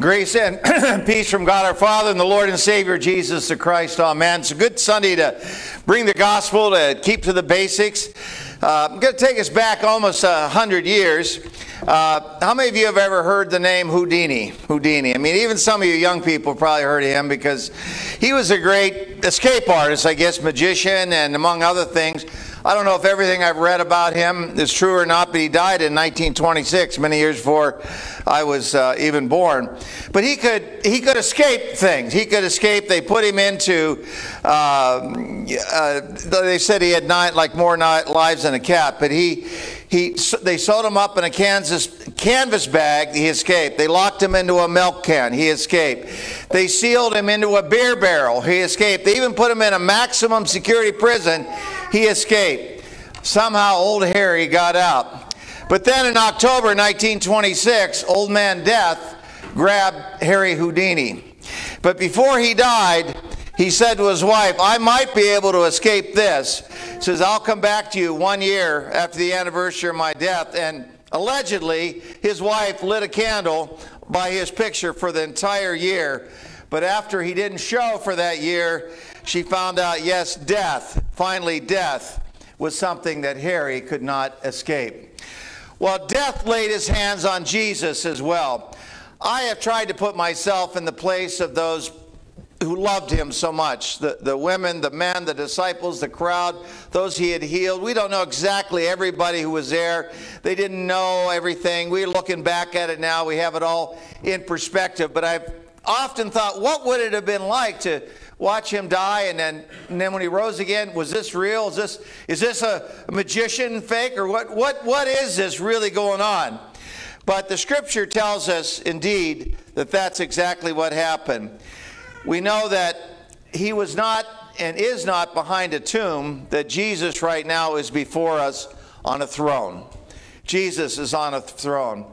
Grace and peace from God our Father and the Lord and Savior Jesus the Christ. Amen. It's a good Sunday to bring the gospel, to keep to the basics. Uh, I'm going to take us back almost a hundred years. Uh, how many of you have ever heard the name Houdini? Houdini. I mean, even some of you young people probably heard of him because he was a great escape artist, I guess, magician, and among other things. I don't know if everything I've read about him is true or not, but he died in 1926, many years before I was uh, even born. But he could he could escape things. He could escape. They put him into. Uh, uh, they said he had nine, like more lives than a cat, but he he, they sewed him up in a Kansas canvas bag. He escaped. They locked him into a milk can. He escaped. They sealed him into a beer barrel. He escaped. They even put him in a maximum security prison. He escaped. Somehow, old Harry got out. But then in October 1926, old man Death grabbed Harry Houdini. But before he died, he said to his wife, I might be able to escape this. He says, I'll come back to you one year after the anniversary of my death. And allegedly, his wife lit a candle by his picture for the entire year. But after he didn't show for that year, she found out, yes, death, finally, death was something that Harry could not escape. Well, death laid his hands on Jesus as well. I have tried to put myself in the place of those who loved him so much the, the women, the men, the disciples, the crowd, those he had healed. We don't know exactly everybody who was there. They didn't know everything. We're looking back at it now. We have it all in perspective. But I've often thought, what would it have been like to watch him die and then, and then when he rose again, was this real? Is this, is this a, magician fake or what, what, what is this really going on? But the scripture tells us indeed that that's exactly what happened we know that he was not and is not behind a tomb, that Jesus right now is before us on a throne. Jesus is on a throne.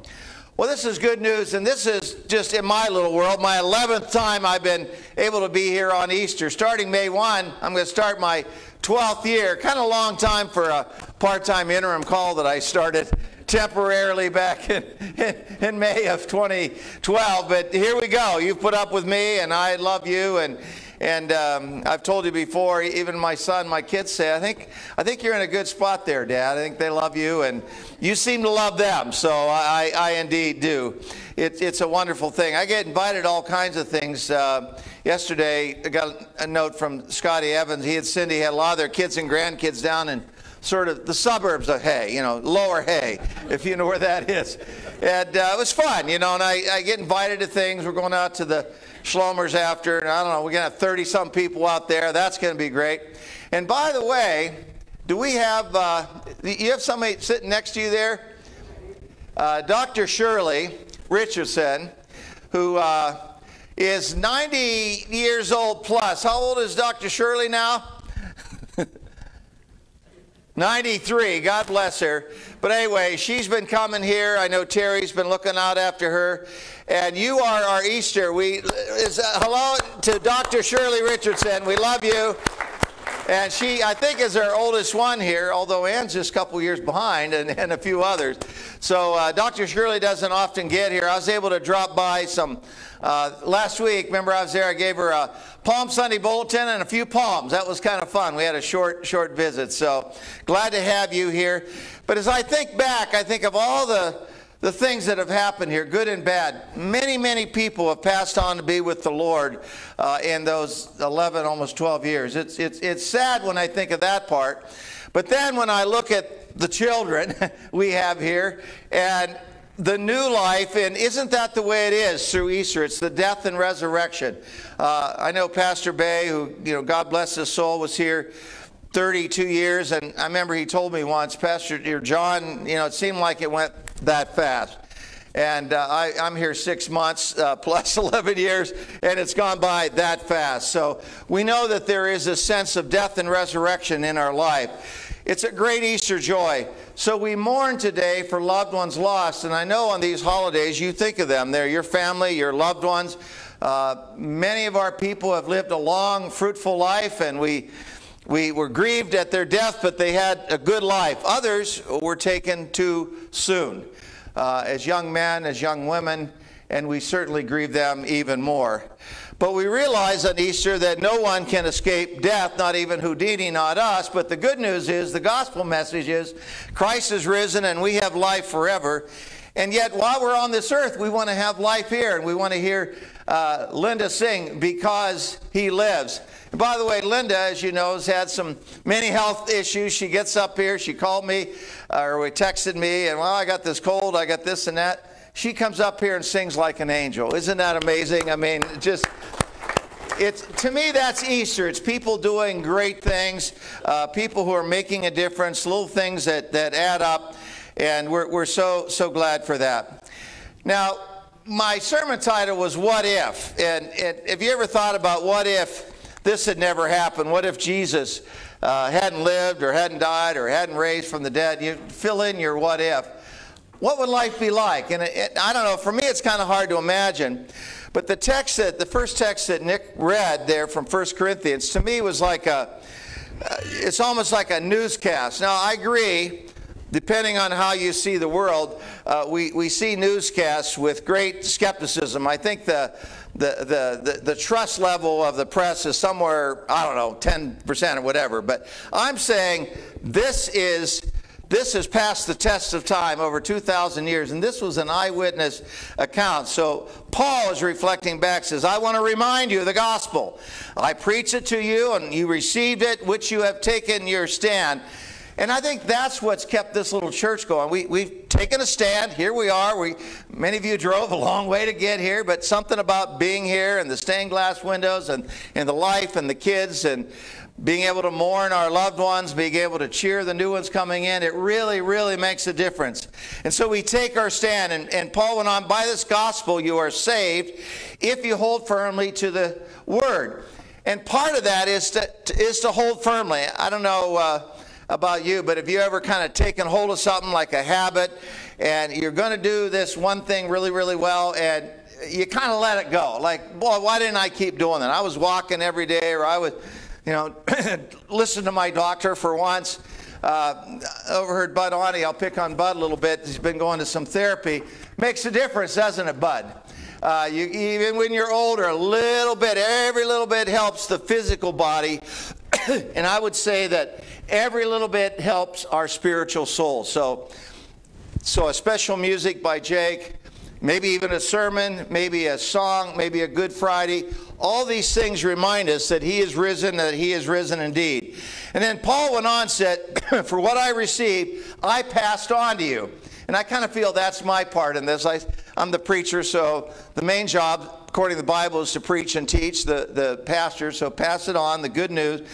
Well, this is good news, and this is just in my little world, my 11th time I've been able to be here on Easter. Starting May 1, I'm going to start my 12th year. Kind of a long time for a part time interim call that I started temporarily back in, in, in, May of 2012. But here we go. You've put up with me, and I love you. And and um, I've told you before, even my son, my kids say, I think, I think you're in a good spot there, Dad. I think they love you, and you seem to love them. So I, I indeed do. It, it's a wonderful thing. I get invited all kinds of things. Uh, yesterday, I got a note from Scotty Evans. He and Cindy had a lot of their kids and grandkids down in sort of the suburbs of Hay, you know, lower Hay, if you know where that is. And uh, it was fun, you know, and I, I, get invited to things. We're going out to the Schlomers after, and I don't know, we're going to have 30 some people out there. That's going to be great. And by the way, do we have, uh, you have somebody sitting next to you there? Uh, Dr. Shirley Richardson, who uh, is 90 years old plus. How old is Dr. Shirley now? 93, God bless her. But anyway, she's been coming here. I know Terry's been looking out after her. And you are our Easter. We is, uh, hello to Dr. Shirley Richardson. We love you. And she, I think, is our oldest one here, although Ann's just a couple years behind and, and a few others. So uh, Dr. Shirley doesn't often get here. I was able to drop by some uh, last week. Remember, I was there. I gave her a Palm Sunday bulletin and a few palms. That was kind of fun. We had a short, short visit. So glad to have you here. But as I think back, I think of all the the things that have happened here, good and bad. Many, many people have passed on to be with the Lord uh, in those 11, almost 12 years. It's, it's, it's sad when I think of that part. But then when I look at the children we have here and the new life, and isn't that the way it is through Easter? It's the death and resurrection. Uh, I know Pastor Bay, who, you know, God bless his soul, was here 32 years, and I remember he told me once, Pastor John, you know, it seemed like it went that fast. And uh, I, am here six months uh, plus 11 years, and it's gone by that fast. So we know that there is a sense of death and resurrection in our life. It's a great Easter joy. So we mourn today for loved ones lost. And I know on these holidays you think of them. They're your family, your loved ones. Uh, many of our people have lived a long, fruitful life, and we we were grieved at their death, but they had a good life. Others were taken too soon. Uh, as young men, as young women, and we certainly grieve them even more. But we realize on Easter that no one can escape death, not even Houdini, not us. But the good news is the gospel message is Christ is risen and we have life forever. And yet, while we're on this earth, we want to have life here, and we want to hear uh, Linda sing because he lives. And by the way, Linda, as you know, has had some many health issues. She gets up here, she called me, uh, or texted me, and well, I got this cold, I got this and that she comes up here and sings like an angel. Isn't that amazing? I mean, just it's to me that's Easter. It's people doing great things, uh, people who are making a difference, little things that that add up, and we're we're so so glad for that. Now, my sermon title was "What If," and, and have you ever thought about what if this had never happened? What if Jesus uh, hadn't lived, or hadn't died, or hadn't raised from the dead? You fill in your what if what would life be like? And it, it, I don't know, for me it's kind of hard to imagine. But the text that, the first text that Nick read there from 1 Corinthians, to me was like a, uh, it's almost like a newscast. Now, I agree, depending on how you see the world, uh, we, we see newscasts with great skepticism. I think the, the, the, the, the, trust level of the press is somewhere, I don't know, 10% or whatever. But I'm saying this is this has passed the test of time over 2,000 years, and this was an eyewitness account. So Paul is reflecting back, says, I want to remind you of the gospel. I preach it to you, and you received it, which you have taken your stand. And I think that's what's kept this little church going. We, we've taken a stand. Here we are. We, many of you drove a long way to get here, but something about being here and the stained glass windows and, and the life and the kids and being able to mourn our loved ones, being able to cheer the new ones coming in, it really, really makes a difference. And so we take our stand, and, and Paul went on, by this gospel you are saved if you hold firmly to the word. And part of that is to, is to hold firmly. I don't know uh, about you, but have you ever kind of taken hold of something like a habit, and you're going to do this one thing really, really well, and you kind of let it go. Like, boy, why didn't I keep doing that? I was walking every day, or I was you know, listen to my doctor for once. Uh, overheard Bud Awney. I'll pick on Bud a little bit. He's been going to some therapy. Makes a difference, doesn't it, Bud? Uh, you, even when you're older, a little bit, every little bit helps the physical body. and I would say that every little bit helps our spiritual soul. So, so a special music by Jake maybe even a sermon, maybe a song, maybe a Good Friday. All these things remind us that He is risen, that He is risen indeed. And then Paul went on said, For what I received, I passed on to you. And I kind of feel that's my part in this. I, I'm the preacher, so the main job, according to the Bible, is to preach and teach the, the pastor. So pass it on, the good news.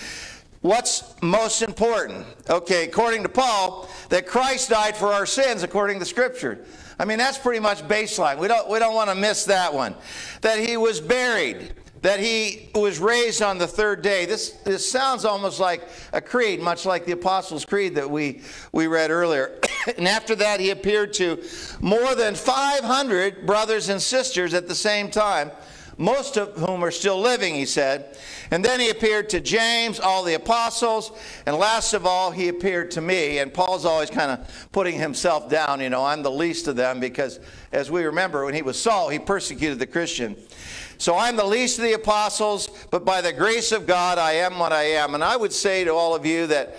What's most important? Okay, according to Paul, that Christ died for our sins, according to Scripture. I mean, that's pretty much baseline. We don't, we don't want to miss that one. That he was buried, that he was raised on the third day. This, this sounds almost like a creed, much like the Apostles' Creed that we, we read earlier. and after that, he appeared to more than 500 brothers and sisters at the same time most of whom are still living, he said. And then he appeared to James, all the apostles, and last of all, he appeared to me. And Paul's always kind of putting himself down, you know, I'm the least of them because, as we remember, when he was Saul, he persecuted the Christian. So I'm the least of the apostles, but by the grace of God, I am what I am. And I would say to all of you that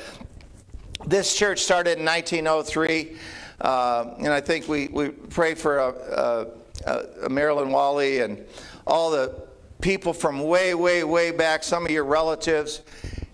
this church started in 1903. Uh, and I think we, we pray for uh, uh, Marilyn Wally and all the people from way, way, way back, some of your relatives,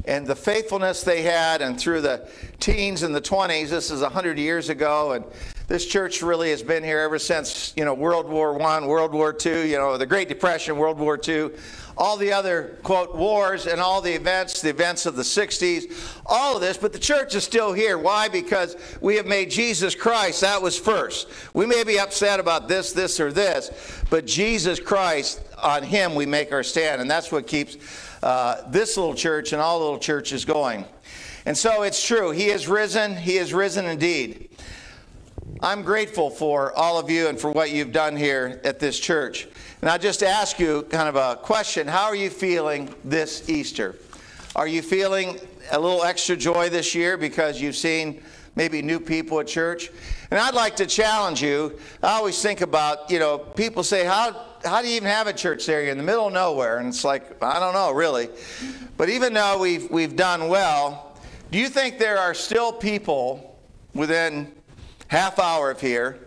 and the faithfulness they had, and through the teens and the 20s, this is 100 years ago, and this church really has been here ever since, you know, World War I, World War II, you know, the Great Depression, World War II, all the other, quote, wars and all the events, the events of the 60s, all of this, but the church is still here. Why? Because we have made Jesus Christ, that was first. We may be upset about this, this, or this, but Jesus Christ, on Him we make our stand, and that's what keeps uh, this little church and all little churches going. And so it's true. He is risen. He is risen indeed. I'm grateful for all of you and for what you've done here at this church. And I just ask you kind of a question How are you feeling this Easter? Are you feeling a little extra joy this year because you've seen maybe new people at church? And I'd like to challenge you. I always think about, you know, people say, how, how do you even have a church there? You're in the middle of nowhere. And it's like, I don't know, really. But even though we've, we've done well, do you think there are still people within half hour of here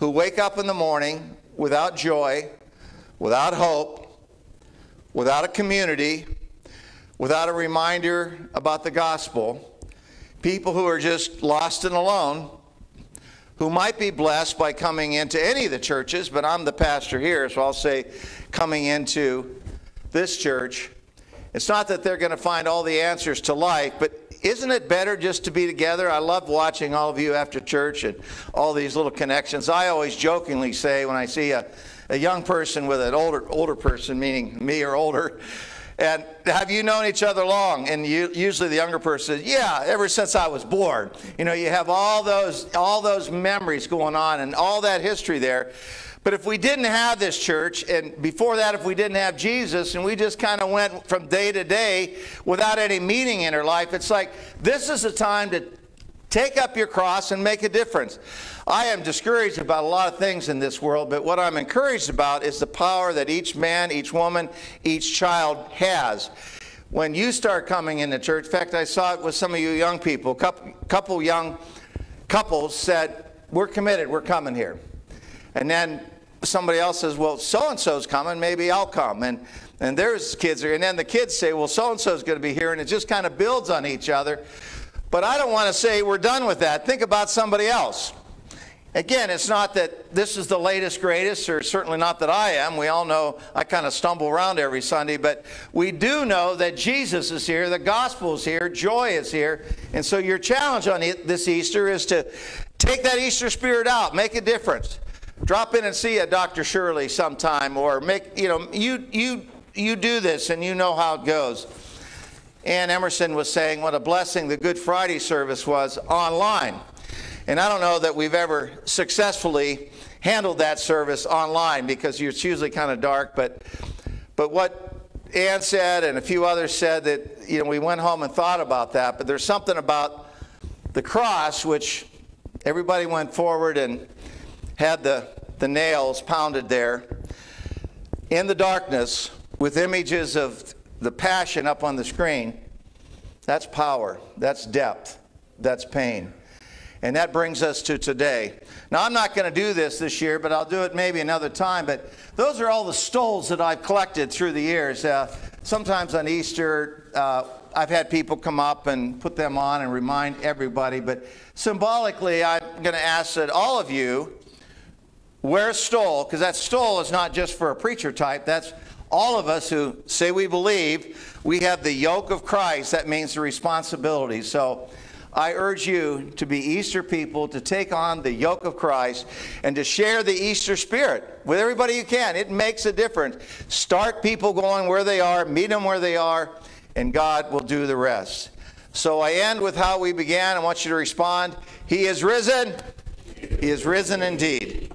who wake up in the morning without joy, without hope, without a community, without a reminder about the gospel, people who are just lost and alone, who might be blessed by coming into any of the churches, but I'm the pastor here, so I'll say coming into this church. It's not that they're going to find all the answers to life, but isn't it better just to be together? I love watching all of you after church and all these little connections. I always jokingly say when I see a, a young person with an older older person, meaning me or older, and have you known each other long? And you, usually the younger person says, "Yeah, ever since I was born." You know, you have all those all those memories going on and all that history there. But if we didn't have this church, and before that, if we didn't have Jesus, and we just kind of went from day to day without any meaning in our life, it's like this is a time to take up your cross and make a difference. I am discouraged about a lot of things in this world, but what I'm encouraged about is the power that each man, each woman, each child has. When you start coming into church, in fact, I saw it with some of you young people. A couple, couple young couples said, We're committed, we're coming here. And then somebody else says, Well, so and so's coming, maybe I'll come. And and there's kids there. And then the kids say, Well, so and so's going to be here. And it just kind of builds on each other. But I don't want to say we're done with that. Think about somebody else. Again, it's not that this is the latest, greatest, or certainly not that I am. We all know I kind of stumble around every Sunday, but we do know that Jesus is here, the gospel is here, joy is here. And so your challenge on this Easter is to take that Easter spirit out, make a difference. Drop in and see a Dr. Shirley sometime, or make, you know, you, you, you do this and you know how it goes. Ann Emerson was saying what a blessing the Good Friday service was online. And I don't know that we've ever successfully handled that service online because it's usually kind of dark. But, but what Ann said and a few others said that, you know, we went home and thought about that. But there's something about the cross, which everybody went forward and had the, the nails pounded there in the darkness with images of the passion up on the screen. That's power, that's depth, that's pain. And that brings us to today. Now, I'm not going to do this this year, but I'll do it maybe another time. But those are all the stoles that I've collected through the years. Uh, sometimes on Easter, uh, I've had people come up and put them on and remind everybody. But symbolically, I'm going to ask that all of you wear a stole, because that stole is not just for a preacher type. That's all of us who say we believe we have the yoke of Christ. That means the responsibility. So I urge you to be Easter people, to take on the yoke of Christ, and to share the Easter spirit with everybody you can. It makes a difference. Start people going where they are, meet them where they are, and God will do the rest. So I end with how we began. I want you to respond. He is risen. He is risen indeed.